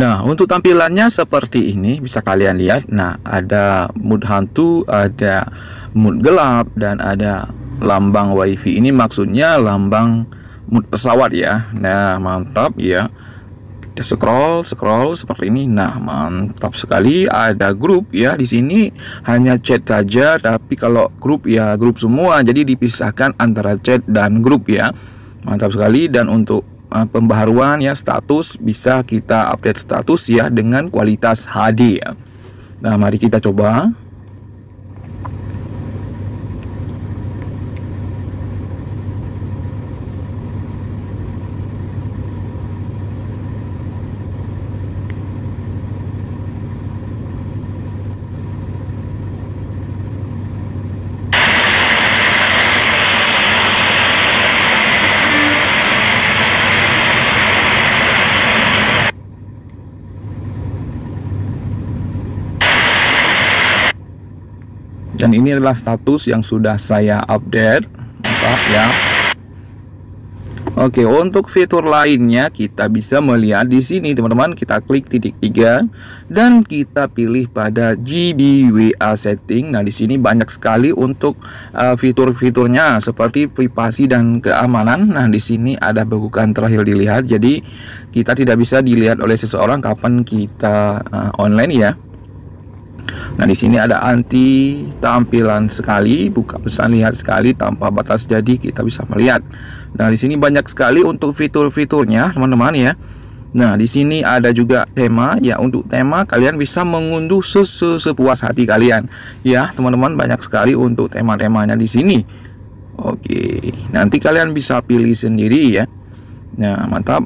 Nah, untuk tampilannya seperti ini bisa kalian lihat. Nah, ada mood hantu, ada mood gelap dan ada lambang wifi. Ini maksudnya lambang mood pesawat ya. Nah, mantap ya. Kita scroll, scroll seperti ini. Nah, mantap sekali. Ada grup ya di sini hanya chat saja, tapi kalau grup ya grup semua. Jadi dipisahkan antara chat dan grup ya. Mantap sekali dan untuk pembaharuan ya status bisa kita update status ya dengan kualitas HD ya. Nah, mari kita coba. Dan ini adalah status yang sudah saya update mantap ya Oke, untuk fitur lainnya kita bisa melihat di sini teman-teman. Kita klik titik tiga dan kita pilih pada GBWA setting. Nah, di sini banyak sekali untuk uh, fitur-fiturnya seperti privasi dan keamanan. Nah, di sini ada bukan terakhir dilihat. Jadi, kita tidak bisa dilihat oleh seseorang kapan kita uh, online ya. Nah, di sini ada anti tampilan sekali, buka pesan lihat sekali tanpa batas jadi kita bisa melihat. Nah, di sini banyak sekali untuk fitur-fiturnya, teman-teman ya. Nah, di sini ada juga tema. Ya, untuk tema kalian bisa mengunduh sesu sepuas hati kalian. Ya, teman-teman banyak sekali untuk tema-temanya di sini. Oke, nanti kalian bisa pilih sendiri ya. Nah, mantap.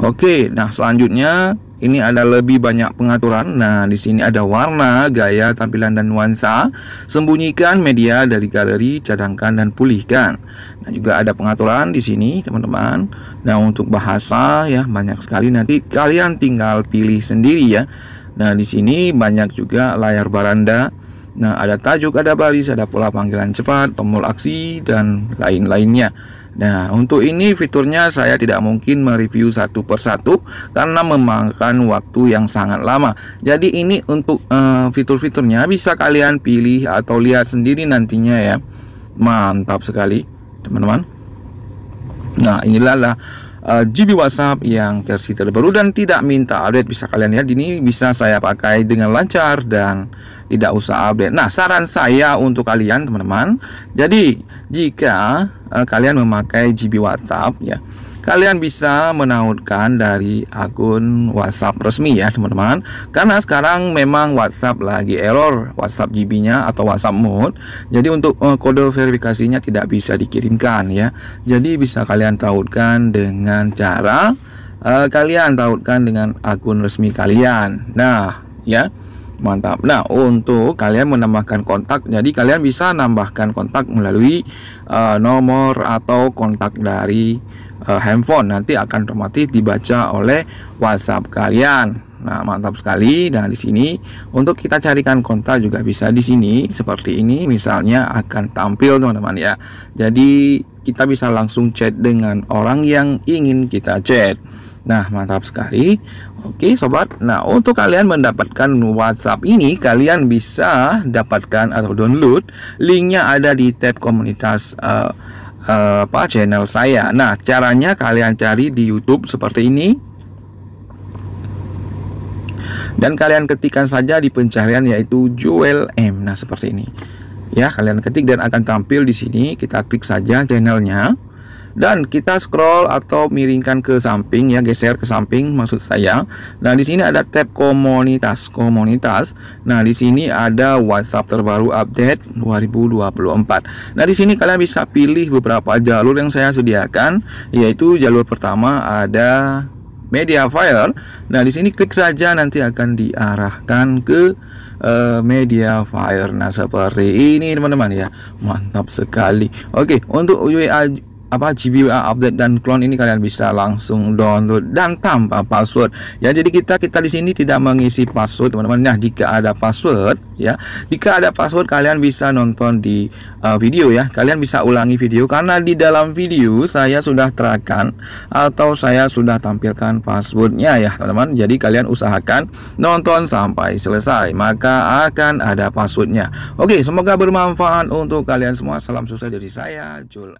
Oke, nah selanjutnya ini ada lebih banyak pengaturan. Nah, di sini ada warna, gaya, tampilan dan nuansa. Sembunyikan media dari galeri, cadangkan dan pulihkan. Nah, juga ada pengaturan di sini, teman-teman. Nah, untuk bahasa ya banyak sekali nanti kalian tinggal pilih sendiri ya. Nah, di sini banyak juga layar baranda. Nah, ada tajuk, ada baris, ada pola panggilan cepat, tombol aksi dan lain-lainnya. Nah, untuk ini fiturnya saya tidak mungkin mereview satu persatu karena memakan waktu yang sangat lama. Jadi ini untuk uh, fitur-fiturnya bisa kalian pilih atau lihat sendiri nantinya ya. Mantap sekali, teman-teman. Nah, inilah lah uh, GB WhatsApp yang versi terbaru dan tidak minta update bisa kalian lihat ini bisa saya pakai dengan lancar dan tidak usah update. Nah, saran saya untuk kalian teman-teman, jadi jika uh, kalian memakai GB WhatsApp ya kalian bisa menautkan dari akun WhatsApp resmi ya teman-teman. Karena sekarang memang WhatsApp lagi error WhatsApp GB-nya atau WhatsApp mode. Jadi untuk uh, kode verifikasinya tidak bisa dikirimkan ya. Jadi bisa kalian tautkan dengan cara uh, kalian tautkan dengan akun resmi kalian. Nah ya mantap nah untuk kalian menambahkan kontak jadi kalian bisa nambahkan kontak melalui uh, nomor atau kontak dari uh, handphone nanti akan otomatis dibaca oleh WhatsApp kalian. Nah, mantap sekali. Nah, di sini untuk kita carikan kontak juga bisa di sini seperti ini misalnya akan tampil teman-teman ya. Jadi, kita bisa langsung chat dengan orang yang ingin kita chat. Nah, mantap sekali. Oke, sobat. Nah, untuk kalian mendapatkan WhatsApp ini, kalian bisa dapatkan atau download. Linknya ada di tab komunitas uh, uh, apa channel saya. Nah, caranya kalian cari di YouTube seperti ini. Dan kalian ketikkan saja di pencarian yaitu Joel M. Nah, seperti ini. Ya, kalian ketik dan akan tampil di sini. Kita klik saja channelnya dan kita scroll atau miringkan ke samping ya geser ke samping maksud saya nah di sini ada tab komunitas komunitas nah di sini ada WhatsApp terbaru update 2024 nah di sini kalian bisa pilih beberapa jalur yang saya sediakan yaitu jalur pertama ada media file. Nah, di sini klik saja nanti akan diarahkan ke uh, media file. Nah, seperti ini teman-teman ya. Mantap sekali. Oke, untuk WA apa GBA update dan clone ini kalian bisa langsung download dan tanpa password. Ya jadi kita kita di sini tidak mengisi password teman-teman. Nah jika ada password ya jika ada password kalian bisa nonton di uh, video ya. Kalian bisa ulangi video karena di dalam video saya sudah terangkan atau saya sudah tampilkan passwordnya ya teman-teman. Jadi kalian usahakan nonton sampai selesai maka akan ada passwordnya. Oke semoga bermanfaat untuk kalian semua. Salam sukses dari saya Jul